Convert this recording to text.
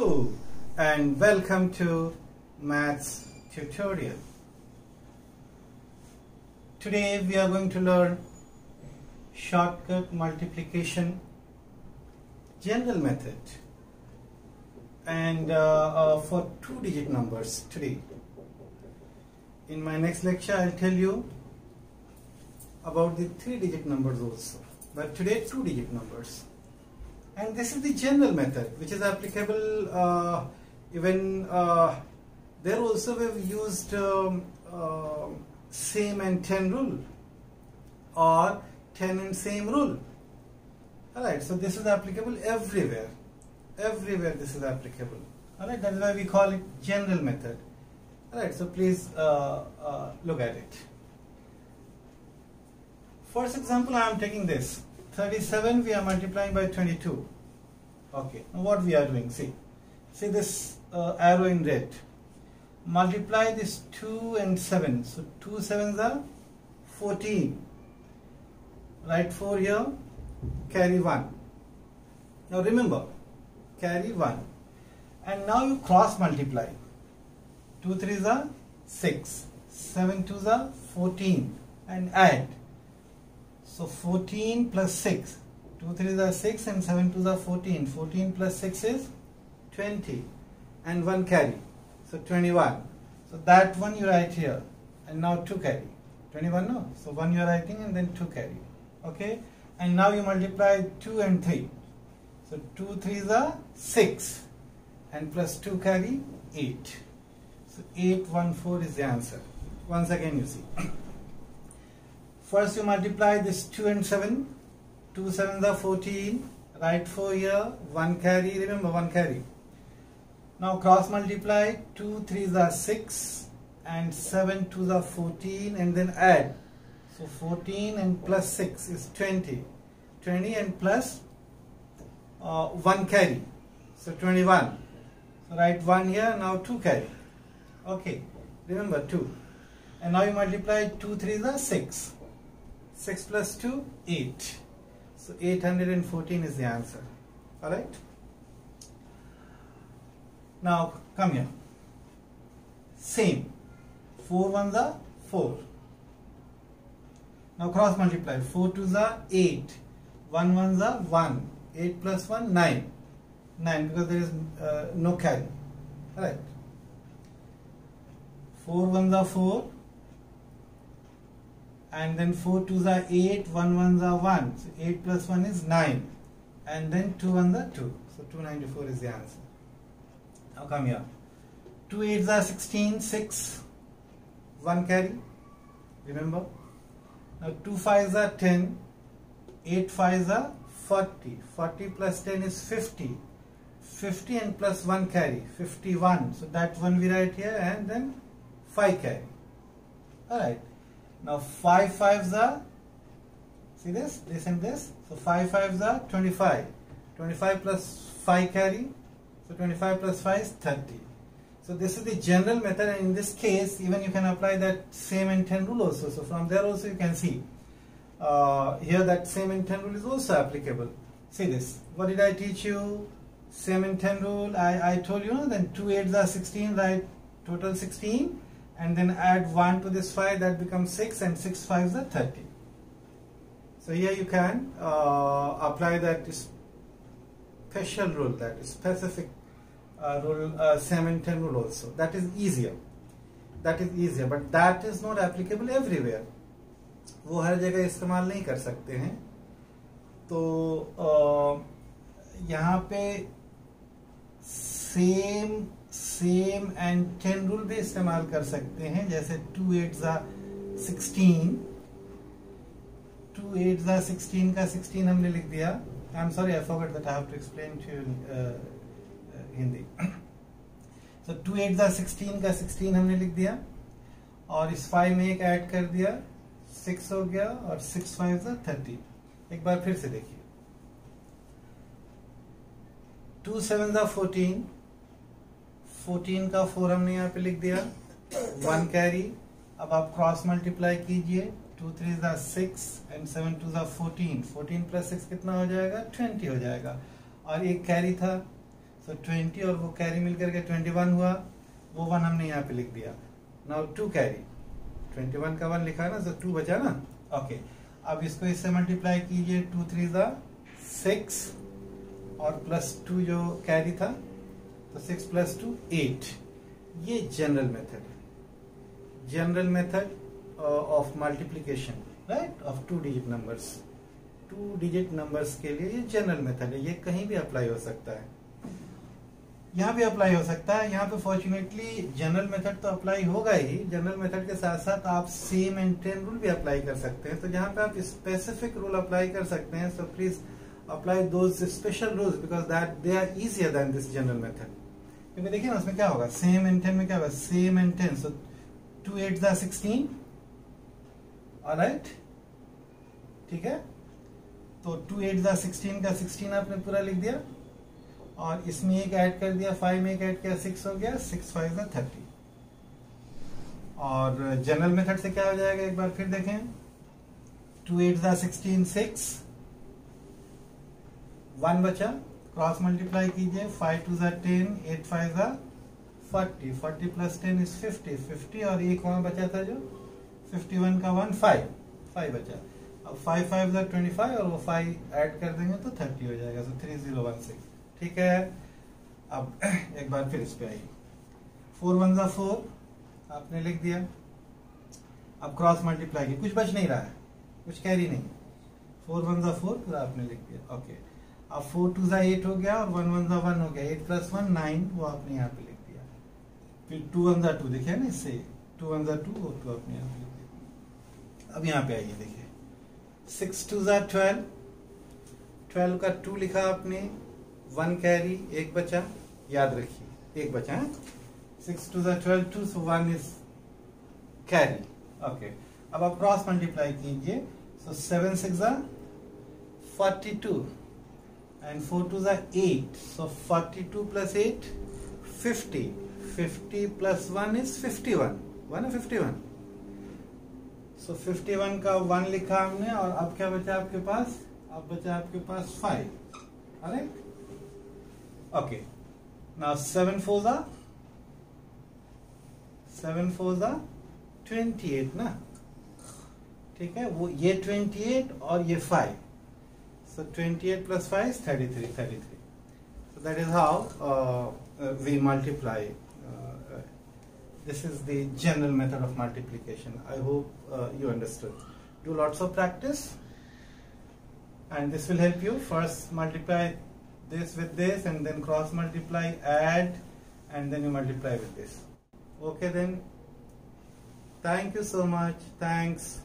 Hello and welcome to Maths tutorial. Today we are going to learn shortcut multiplication general method and uh, uh, for two digit numbers today. In my next lecture I'll tell you about the three digit numbers also but today two digit numbers and this is the general method which is applicable uh, even uh, there also we've used um, uh, same and 10 rule or 10 and same rule. Alright so this is applicable everywhere. Everywhere this is applicable. Alright that's why we call it general method. Alright so please uh, uh, look at it. First example I am taking this 37 we are multiplying by 22 okay now what we are doing? See see this uh, arrow in red. Multiply this 2 and 7 so 2 sevens are 14 write 4 here carry 1 now remember carry 1 and now you cross multiply. 2 3s are 6 7 2s are 14 and add so 14 plus 6. 2 3s are 6 and 7 2s are 14. 14 plus 6 is 20 and 1 carry. So 21. So that one you write here and now 2 carry. 21 no? So 1 you are writing and then 2 carry. Okay? And now you multiply 2 and 3. So 2 3s are 6 and plus 2 carry 8. So 8 1 4 is the answer. Once again you see. First you multiply this 2 and 7. 2 7s are 14. Write 4 here. 1 carry. Remember 1 carry. Now cross multiply. 2 3s are 6. And 7 2s are 14. And then add. So 14 and plus 6 is 20. 20 and plus, uh, 1 carry. So 21. So write 1 here. Now 2 carry. Okay. Remember 2. And now you multiply 2 3s are 6. 6 plus 2, 8. So 814 is the answer. Alright? Now come here. Same. 4 ones are 4. Now cross multiply. 4 twos are 8. 1 ones are 1. 8 plus 1, 9. 9 because there is uh, no carry. Alright. 4 ones are 4 and then 4 2s are 8, 1 1s are 1. So 8 plus 1 is 9 and then 2 1s are 2. So 294 is the answer. Now come here. 2 8s are 16, 6, 1 carry. Remember? Now 2 5s are 10, 8 5s are 40. 40 plus 10 is 50. 50 and plus 1 carry, 51. So that one we write here and then 5 carry. Alright. Now 5 5s are, see this, this and this. So 5 5s are 25. 25 plus 5 carry. So 25 plus 5 is 30. So this is the general method and in this case even you can apply that same and 10 rule also. So from there also you can see. Uh, here that same and 10 rule is also applicable. See this. What did I teach you? Same and 10 rule. I, I told you, then 2 8s are 16, right? Total 16 and then add 1 to this 5 that becomes 6 and 6 5s are 30 so here you can uh, apply that special rule that specific uh, rule uh, 7 10 rule also that is easier that is easier but that is not applicable everywhere वो हर जगह इस्तेमाल नहीं कर सकते हैं तो यहाँ पे same same and ten rule भी इस्तेमाल कर सकते हैं, जैसे two eight sixteen two eight sixteen का सिक्सटीन हमने लिख दिया। I am sorry I forget that I have to explain to Hindi so two eight sixteen का सिक्सटीन हमने लिख दिया। और इस फाइव में एक ऐड कर दिया। सिक्स हो गया और सिक्स फाइव ज़ा थर्टी एक बार फिर से देखिए। टू सेवन ज़ा फोर्टीन 14 का फोर हमने यहाँ पे लिख दिया। One carry. अब आप क्रॉस मल्टीप्लाई कीजिए। टू थ्री ज़ा सिक्स एंड सेवन टू ज़ा फोर्टीन। फोर्टीन प्लस सिक्स कितना हो जाएगा? ट्वेंटी हो जाएगा। और एक कैरी था। सो ट्वेंटी और वो कैरी मिलकर के ट्वेंटी वन हुआ। वो वन हमने यहाँ पे लिख दिया। Now two carry. Twenty one का वन लिखा ना तो टू बचा ना? ओके अब इसको इससे मल्टीप्लाई कीजिए। टू थ्री ज़ा सिक्स और प्लस टू जो कैरी था तो सिक्स प्लस टू एट ये जनरल मेथड है। General method of multiplication right of two digit numbers two digit numbers के लिए ये जनरल मेथड है। ये कहीं भी अप्लाई हो सकता है। यहाँ भी अप्लाई हो सकता है। यहाँ पे फॉर्चुनेटली जनरल मेथड तो अप्लाई होगा ही। जनरल मेथड के साथ साथ आप सेम एंड टेन रूल भी अप्लाई कर सकते हैं। तो जहाँ पे आप स्पेसिफिक रूल अप्लाई कर सकते हैं so please apply those special rules because that they are easier than this general method क्योंकि देखिए ना, उसमें क्या होगा? सेम एंड टेन में क्या होगा? Same and ten so two eight the sixteen right ठीक है? तो टू एट द सिक्सटीन का सिक्सटीन आपने पूरा लिख दिया। और इसमें एक ऐड कर दिया फाइव में एक ऐड किया सिक्स हो गया सिक्स फाइव द थर्टी और जनरल मेथड से क्या हो जाएगा? एक बार फिर देखें। Two eight the sixteen six one बचा क्रॉस मल्टीप्लाई कीजिए फाइव टू ज टेन एट फाइव ज forty forty plus ten is fifty fifty और एक वहाँ बचा था जो? फिफ्टी वन का वन फाइव फाइव बचा। अब फाइव फाइव ज ट्वेंटी फाइव और वो फाइव ऐड कर देंगे तो थर्टी हो जाएगा। So three zero one six ठीक है? अब एक बार फिर इस पे आइए। फोर वन जा फोर आपने लिख दिया। अब क्रॉस मल्टीप्लाई की कुछ बच नहीं रहा है। कुछ कैरी नहीं फोर वन जा फोर पूरा आपने लिख दिया। ओके अब फोर टू जा एट हो गया और वन वन जा वन हो गया। एट प्लस वन नाइन वो आपने यहाँ पे लिख दिया। फिर टू वन जा टू देखिए ना इससे। टू वन जा टू और टू आपने यहाँ पे लिख दिया। अब यहाँ पे आइए देखिए। सिक्स टू जा ट्वेल्व ट्वेल्व का टू लिखा आपने। वन कैरी एक बचा। याद रखिए, एक बचा, है? Six two twelve two so one is carry okay अब आप क्रॉस मल्टीप्लाई कीजिए। So seven six forty two and 4 to the 8 so 42 plus 8 50 50 plus 1 is 51 1 है 51 so 51 का 1 लिखा हमने और अब क्या बचा आपके पास अब बचा आपके पास 5 alright okay now 7 for the 7 for the 28 ना ठीक है वो ये 28 और ये 5 so 28 plus 5 is 33 33 so that is how uh, uh, we multiply uh, uh, this is the general method of multiplication. I hope uh, you understood. Do lots of practice and this will help you. First multiply this with this and then cross multiply add and then you multiply with this. Okay then. Thank you so much. Thanks